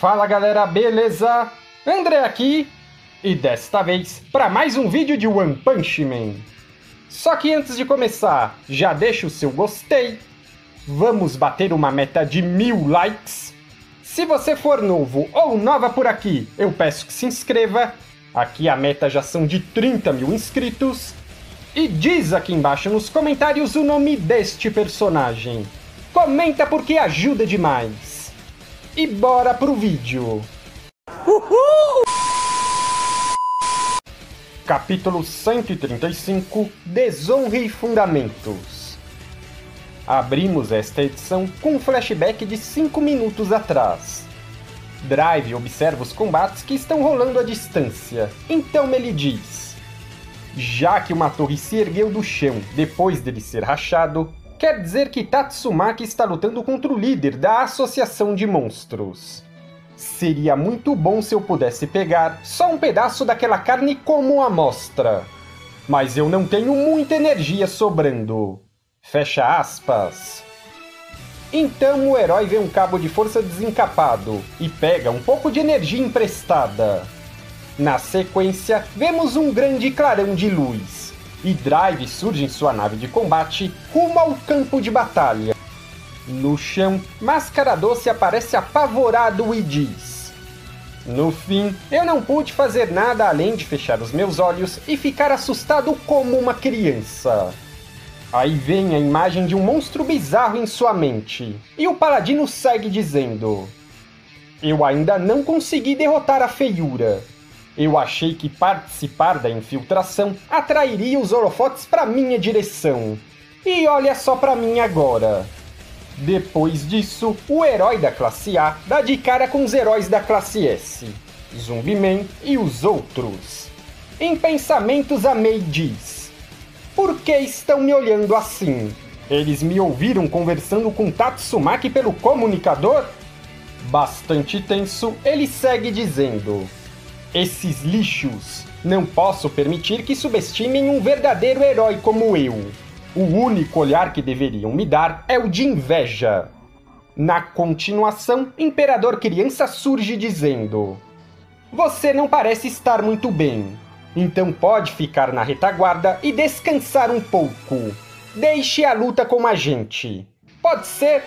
Fala galera, beleza? André aqui e desta vez para mais um vídeo de One Punch Man. Só que antes de começar, já deixa o seu gostei. Vamos bater uma meta de mil likes. Se você for novo ou nova por aqui, eu peço que se inscreva. Aqui a meta já são de 30 mil inscritos. E diz aqui embaixo nos comentários o nome deste personagem. Comenta porque ajuda demais. E bora pro vídeo. Uhul! Capítulo 135 Desonra e Fundamentos. Abrimos esta edição com um flashback de 5 minutos atrás. Drive observa os combates que estão rolando à distância, então ele diz: Já que uma torre se ergueu do chão depois dele ser rachado, quer dizer que Tatsumaki está lutando contra o líder da Associação de Monstros. Seria muito bom se eu pudesse pegar só um pedaço daquela carne como amostra. Mas eu não tenho muita energia sobrando. Fecha aspas. Então o herói vê um cabo de força desencapado e pega um pouco de energia emprestada. Na sequência, vemos um grande clarão de luz e Drive surge em sua nave de combate rumo ao campo de batalha. No chão, Máscara Doce aparece apavorado e diz: No fim, eu não pude fazer nada além de fechar os meus olhos e ficar assustado como uma criança. Aí vem a imagem de um monstro bizarro em sua mente, e o paladino segue dizendo: Eu ainda não consegui derrotar a feiura, eu achei que participar da infiltração atrairia os holofotes para minha direção. E olha só para mim agora. Depois disso, o herói da classe A dá de cara com os heróis da classe S, Zumbiman e os outros. Em pensamentos, a Mei diz: Por que estão me olhando assim? Eles me ouviram conversando com Tatsumaki pelo comunicador? Bastante tenso, ele segue dizendo: esses lixos! Não posso permitir que subestimem um verdadeiro herói como eu. O único olhar que deveriam me dar é o de inveja. Na continuação, Imperador Criança surge dizendo: Você não parece estar muito bem. Então pode ficar na retaguarda e descansar um pouco. Deixe a luta com a gente. Pode ser?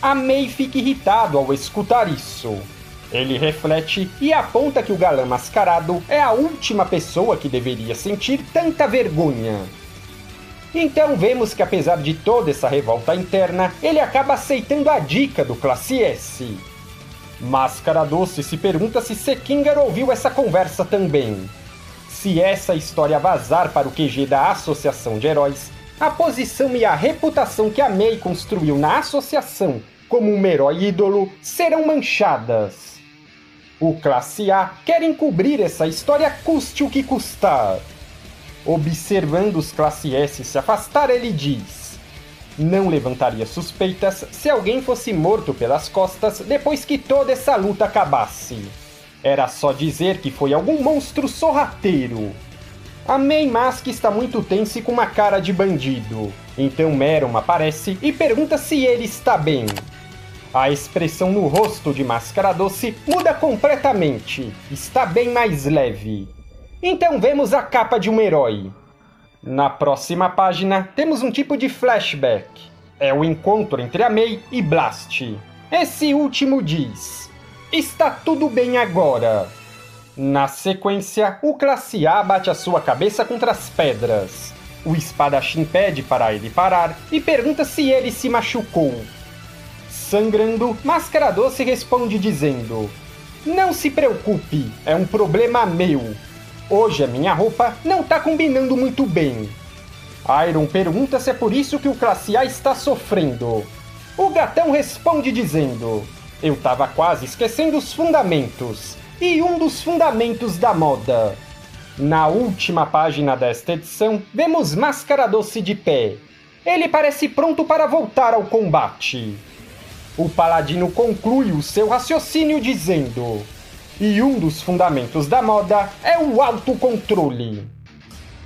A Mei fica irritado ao escutar isso. Ele reflete e aponta que o galã mascarado é a última pessoa que deveria sentir tanta vergonha. Então vemos que apesar de toda essa revolta interna, ele acaba aceitando a dica do Classe S. Máscara Doce se pergunta se Sekinger ouviu essa conversa também. Se essa história vazar para o QG da Associação de Heróis, a posição e a reputação que a Mei construiu na associação como um herói ídolo serão manchadas. O Classe A quer encobrir essa história custe o que custar. Observando os Classe S se afastar, ele diz: Não levantaria suspeitas se alguém fosse morto pelas costas depois que toda essa luta acabasse. Era só dizer que foi algum monstro sorrateiro. A May Mask está muito tensa e com uma cara de bandido. Então Meron aparece e pergunta se ele está bem. A expressão no rosto de Máscara Doce muda completamente. Está bem mais leve. Então vemos a capa de um herói. Na próxima página, temos um tipo de flashback. É o encontro entre a Mei e Blast. Esse último diz: Está tudo bem agora. Na sequência, o classe A bate a sua cabeça contra as pedras. O espadachim pede para ele parar e pergunta se ele se machucou. Sangrando, Máscara Doce responde dizendo: Não se preocupe, é um problema meu. Hoje a minha roupa não tá combinando muito bem. Iron pergunta se é por isso que o Classe A está sofrendo. O gatão responde dizendo: Eu tava quase esquecendo os fundamentos. E um dos fundamentos da moda. Na última página desta edição, vemos Máscara Doce de pé. Ele parece pronto para voltar ao combate. O paladino conclui o seu raciocínio dizendo: E um dos fundamentos da moda é o autocontrole.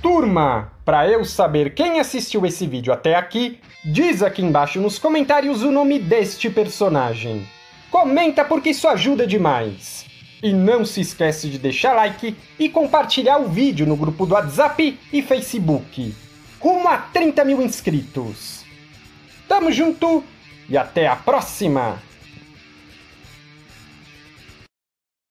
Turma, para eu saber quem assistiu esse vídeo até aqui, diz aqui embaixo nos comentários o nome deste personagem. Comenta porque isso ajuda demais. E não se esquece de deixar like e compartilhar o vídeo no grupo do WhatsApp e Facebook. Rumo a 30 mil inscritos. Tamo junto e até a próxima!